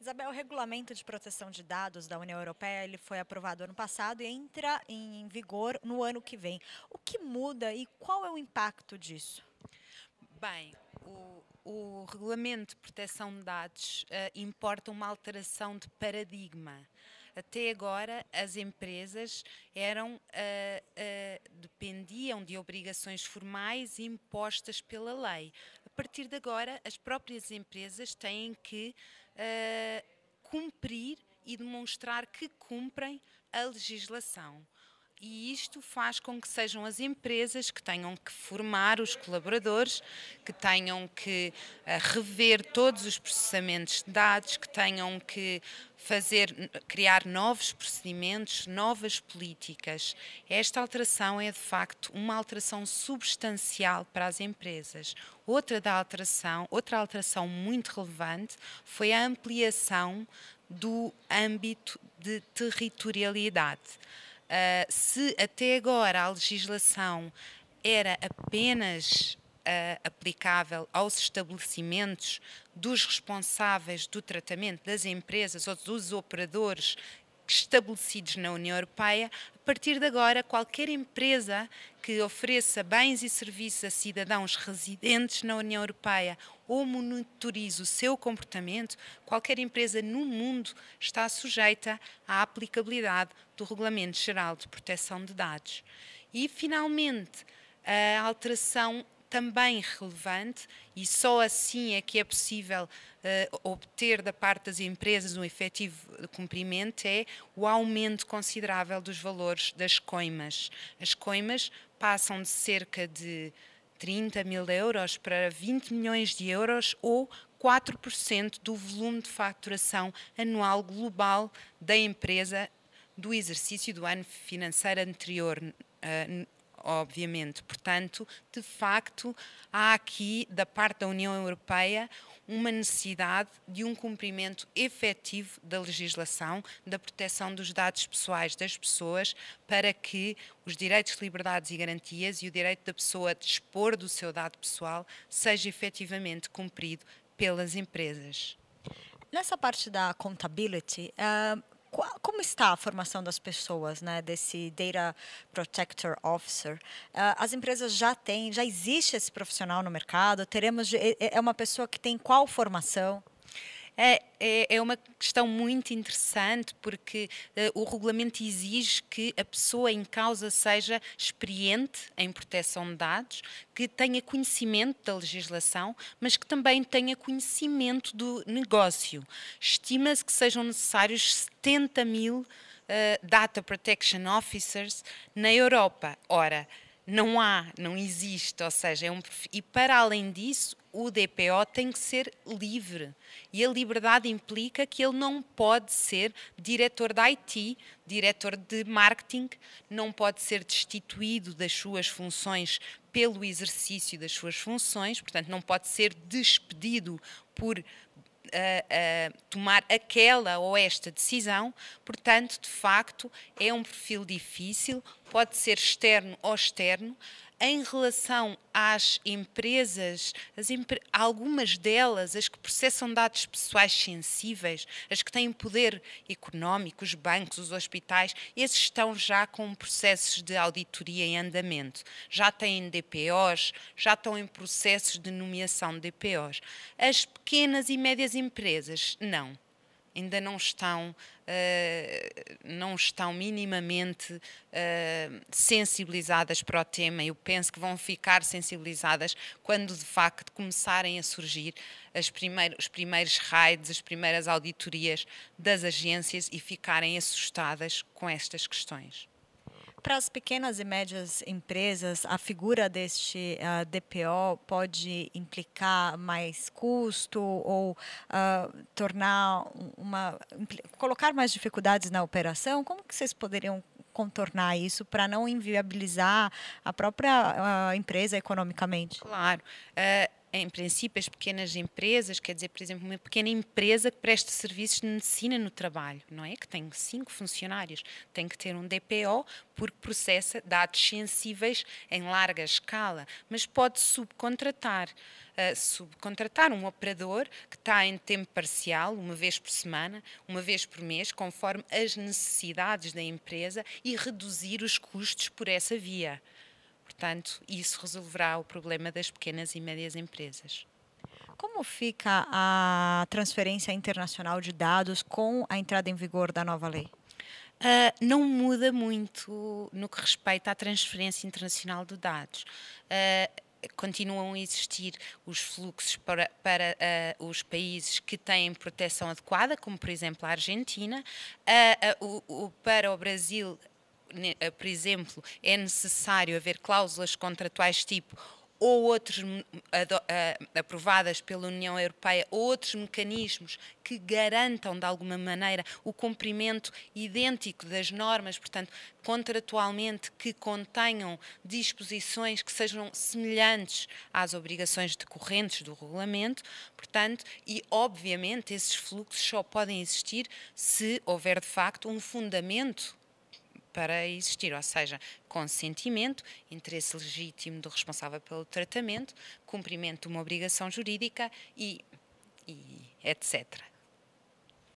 Isabel, o regulamento de proteção de dados da União Europeia ele foi aprovado ano passado e entra em vigor no ano que vem. O que muda e qual é o impacto disso? Bem, o, o regulamento de proteção de dados uh, importa uma alteração de paradigma. Até agora, as empresas eram, uh, uh, dependiam de obrigações formais impostas pela lei. A partir de agora, as próprias empresas têm que uh, cumprir e demonstrar que cumprem a legislação. E isto faz com que sejam as empresas que tenham que formar os colaboradores, que tenham que uh, rever todos os processamentos de dados, que tenham que fazer, criar novos procedimentos, novas políticas. Esta alteração é de facto uma alteração substancial para as empresas. Outra da alteração, outra alteração muito relevante foi a ampliação do âmbito de territorialidade. Uh, se até agora a legislação era apenas uh, aplicável aos estabelecimentos dos responsáveis do tratamento das empresas ou dos operadores estabelecidos na União Europeia, a partir de agora, qualquer empresa que ofereça bens e serviços a cidadãos residentes na União Europeia ou monitorize o seu comportamento, qualquer empresa no mundo está sujeita à aplicabilidade do Regulamento Geral de Proteção de Dados. E, finalmente, a alteração também relevante e só assim é que é possível uh, obter da parte das empresas um efetivo cumprimento é o aumento considerável dos valores das coimas. As coimas passam de cerca de 30 mil euros para 20 milhões de euros ou 4% do volume de faturação anual global da empresa do exercício do ano financeiro anterior. Obviamente. Portanto, de facto, há aqui, da parte da União Europeia, uma necessidade de um cumprimento efetivo da legislação, da proteção dos dados pessoais das pessoas, para que os direitos, liberdades e garantias e o direito da pessoa a dispor do seu dado pessoal seja efetivamente cumprido pelas empresas. Nessa parte da contability, uh, como está a formação das pessoas, né, desse Data Protector Officer? Uh, as empresas já têm, já existe esse profissional no mercado? Teremos, é, é uma pessoa que tem qual formação? É, é, é, uma questão muito interessante porque uh, o regulamento exige que a pessoa em causa seja experiente em proteção de dados, que tenha conhecimento da legislação, mas que também tenha conhecimento do negócio. Estima-se que sejam necessários 70 mil uh, Data Protection Officers na Europa. Ora, não há, não existe, ou seja, é um, e para além disso, o DPO tem que ser livre. E a liberdade implica que ele não pode ser diretor de IT, diretor de marketing, não pode ser destituído das suas funções pelo exercício das suas funções, portanto, não pode ser despedido por a, tomar aquela ou esta decisão, portanto, de facto, é um perfil difícil, pode ser externo ou externo. Em relação às empresas, as algumas delas, as que processam dados pessoais sensíveis, as que têm poder económico, os bancos, os hospitais, esses estão já com processos de auditoria em andamento. Já têm DPOs, já estão em processos de nomeação de DPOs. As pequenas e médias empresas, não ainda não estão, uh, não estão minimamente uh, sensibilizadas para o tema. Eu penso que vão ficar sensibilizadas quando de facto começarem a surgir os primeiros raids, as primeiras auditorias das agências e ficarem assustadas com estas questões. Para as pequenas e médias empresas, a figura deste uh, DPO pode implicar mais custo ou uh, tornar uma colocar mais dificuldades na operação? Como que vocês poderiam contornar isso para não inviabilizar a própria uh, empresa economicamente? Claro. Uh em princípio, as pequenas empresas, quer dizer, por exemplo, uma pequena empresa que presta serviços de medicina no trabalho, não é? Que tem cinco funcionários, tem que ter um DPO porque processa dados sensíveis em larga escala, mas pode subcontratar. Uh, subcontratar um operador que está em tempo parcial, uma vez por semana, uma vez por mês, conforme as necessidades da empresa e reduzir os custos por essa via. Portanto, isso resolverá o problema das pequenas e médias empresas. Como fica a transferência internacional de dados com a entrada em vigor da nova lei? Uh, não muda muito no que respeita à transferência internacional de dados. Uh, continuam a existir os fluxos para, para uh, os países que têm proteção adequada, como por exemplo a Argentina. Uh, uh, o, o, para o Brasil, por exemplo, é necessário haver cláusulas contratuais tipo ou outros eh, aprovadas pela União Europeia, ou outros mecanismos que garantam de alguma maneira o cumprimento idêntico das normas, portanto, contratualmente que contenham disposições que sejam semelhantes às obrigações decorrentes do regulamento, portanto, e obviamente esses fluxos só podem existir se houver de facto um fundamento para existir, ou seja, consentimento, interesse legítimo do responsável pelo tratamento, cumprimento de uma obrigação jurídica e, e etc.